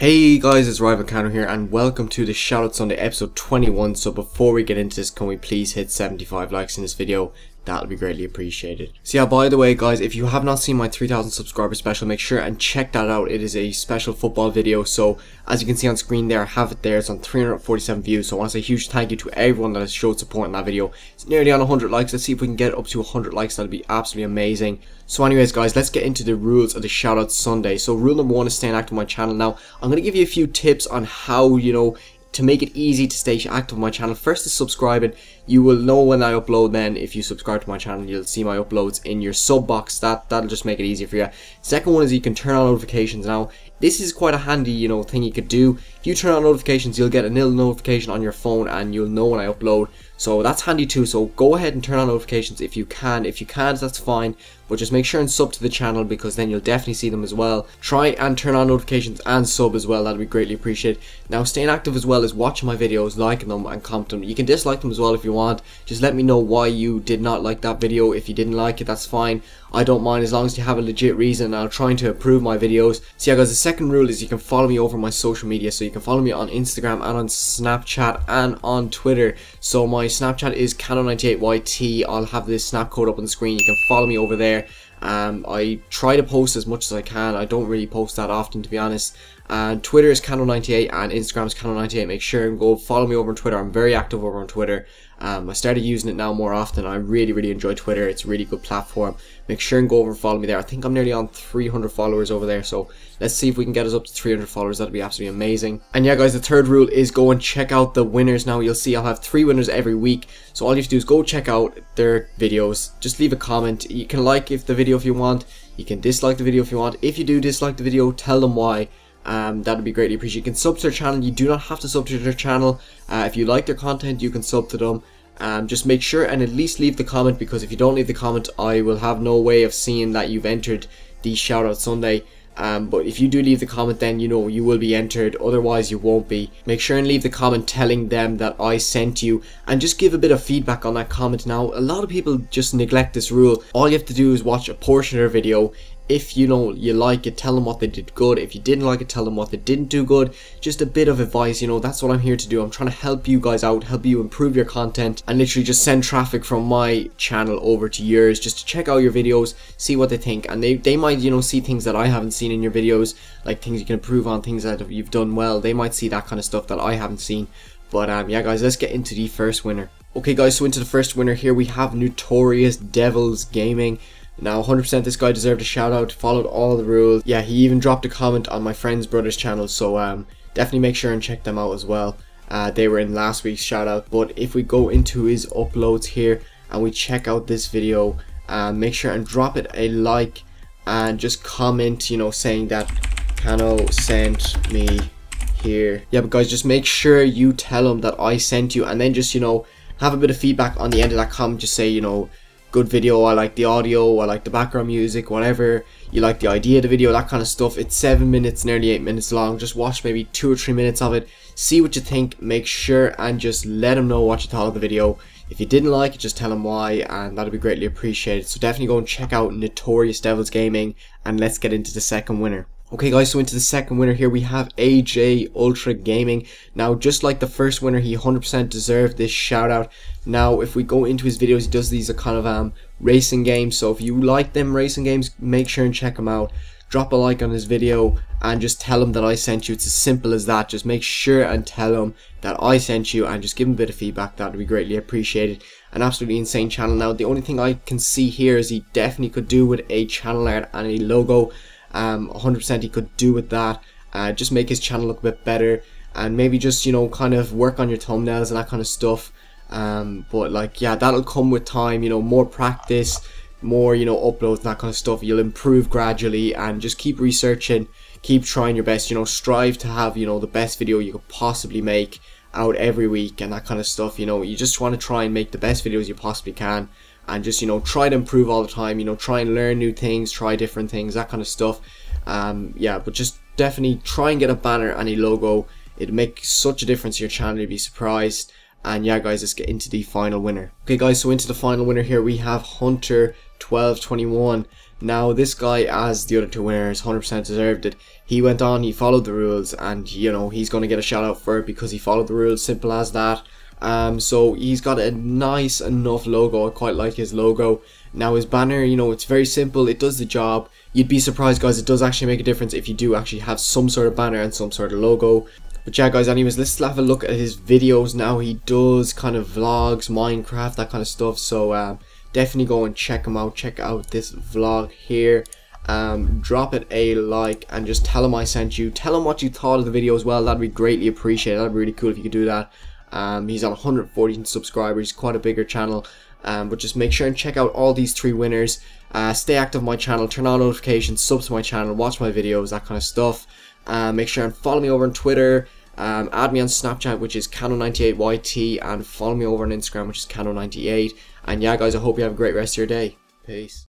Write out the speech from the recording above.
Hey guys, it's Rival Canno here and welcome to the Shoutout Sunday episode 21. So before we get into this, can we please hit 75 likes in this video? That would be greatly appreciated. So yeah, by the way guys, if you have not seen my 3000 subscriber special, make sure and check that out. It is a special football video. So as you can see on screen there, I have it there. It's on 347 views. So I want to say a huge thank you to everyone that has showed support in that video. It's nearly on 100 likes. Let's see if we can get up to 100 likes. That'll be absolutely amazing. So anyways guys, let's get into the rules of the Shoutout Sunday. So rule number one is staying active on my channel. Now, I'm going to give you a few tips on how, you know, to make it easy to stay active on my channel, first is subscribing. You will know when I upload then. If you subscribe to my channel, you'll see my uploads in your sub box. That, that'll just make it easier for you. Second one is you can turn on notifications. Now, this is quite a handy, you know, thing you could do. If you turn on notifications, you'll get a nil notification on your phone and you'll know when I upload. So that's handy too. So go ahead and turn on notifications if you can. If you can't, that's fine. But just make sure and sub to the channel because then you'll definitely see them as well. Try and turn on notifications and sub as well. That'd be greatly appreciated. Now staying active as well is watching my videos, liking them and commenting. You can dislike them as well if you want. Just let me know why you did not like that video. If you didn't like it, that's fine. I don't mind as long as you have a legit reason. I'm trying to improve my videos. So yeah guys, second rule is you can follow me over my social media. So you can follow me on Instagram and on Snapchat and on Twitter. So my Snapchat is Canno98YT. I'll have this snap code up on the screen. You can follow me over there. Um, I try to post as much as I can. I don't really post that often to be honest. And Twitter is Canno98 and Instagram is Canno98. Make sure and go follow me over on Twitter. I'm very active over on Twitter. Um, I started using it now more often. I really, really enjoy Twitter. It's a really good platform. Make sure and go over and follow me there. I think I'm nearly on 300 followers over there. So let's see if we can get us up to 300 followers. That'd be absolutely amazing. And yeah, guys, the third rule is go and check out the winners. Now you'll see I'll have three winners every week. So all you have to do is go check out their videos. Just leave a comment. You can like if the video if you want. You can dislike the video if you want. If you do dislike the video, tell them why um, that would be greatly appreciated. You can sub to their channel. You do not have to sub to their channel. Uh, if you like their content, you can sub to them. Um, just make sure and at least leave the comment because if you don't leave the comment, I will have no way of seeing that you've entered the Shoutout Sunday. Um, but if you do leave the comment then you know you will be entered otherwise you won't be make sure and leave the comment telling them that I sent you and just give a bit of feedback on that comment now a lot of people just neglect this rule all you have to do is watch a portion of their video if you know you like it tell them what they did good. If you didn't like it tell them what they didn't do good. Just a bit of advice you know that's what i'm here to do. I'm trying to help you guys out help you improve your content and literally just send traffic from my channel over to yours just to check out your videos see what they think. And they they might you know see things that i haven't seen in your videos like things you can improve on things that you've done well. They might see that kind of stuff that i haven't seen. But um yeah guys let's get into the first winner. Okay guys so into the first winner here we have notorious devils gaming now 100% this guy deserved a shout out, followed all the rules. Yeah, he even dropped a comment on my friend's brother's channel, so um, definitely make sure and check them out as well. Uh, they were in last week's shout out, but if we go into his uploads here and we check out this video, uh, make sure and drop it a like and just comment, you know, saying that Canno sent me here. Yeah, but guys, just make sure you tell him that I sent you and then just, you know, have a bit of feedback on the end of that comment. Just say, you know, good video, I like the audio, I like the background music, whatever you like the idea of the video, that kind of stuff. It's 7 minutes, nearly 8 minutes long. Just watch maybe 2 or 3 minutes of it. See what you think. Make sure and just let them know what you thought of the video. If you didn't like it, just tell them why, and that'll be greatly appreciated. So definitely go and check out Notorious Devils Gaming, and let's get into the second winner. Okay guys, so into the second winner here, we have AJ Ultra Gaming. Now, just like the first winner, he 100% deserved this shout out. Now, if we go into his videos, he does these kind of um racing games. So if you like them racing games, make sure and check them out. Drop a like on his video and just tell him that I sent you. It's as simple as that. Just make sure and tell him that I sent you and just give him a bit of feedback. That would be greatly appreciated. An absolutely insane channel. Now, the only thing I can see here is he definitely could do with a channel art and a logo um 100% he could do with that uh, just make his channel look a bit better and maybe just you know kind of work on your thumbnails and that kind of stuff. Um but like yeah that'll come with time you know more practice more you know uploads and that kind of stuff. You'll improve gradually and just keep researching keep trying your best you know strive to have you know the best video you could possibly make out every week and that kind of stuff you know. You just want to try and make the best videos you possibly can and just you know try to improve all the time you know try and learn new things try different things that kind of stuff um, yeah but just definitely try and get a banner and a logo it makes such a difference to your channel you'd be surprised and yeah guys let's get into the final winner okay guys so into the final winner here we have Hunter 1221. Now, this guy, as the other two winners, 100% deserved it. He went on, he followed the rules, and you know, he's going to get a shout out for it because he followed the rules, simple as that. Um, so he's got a nice enough logo. I quite like his logo. Now his banner, you know, it's very simple. It does the job. You'd be surprised, guys. It does actually make a difference if you do actually have some sort of banner and some sort of logo. But yeah, guys, anyways, let's have a look at his videos now. He does kind of vlogs, Minecraft, that kind of stuff. So um, definitely go and check him out. Check out this vlog here. Um, drop it a like and just tell him I sent you. Tell him what you thought of the video as well. That'd be greatly appreciated. That'd be really cool if you could do that. Um, he's on 140 subscribers. Quite a bigger channel. Um, but just make sure and check out all these three winners. Uh, stay active on my channel. Turn on notifications. Sub to my channel. Watch my videos. That kind of stuff. Uh, make sure and follow me over on Twitter. Um, add me on Snapchat, which is Canno98YT, and follow me over on Instagram, which is Canno98. And yeah, guys, I hope you have a great rest of your day. Peace.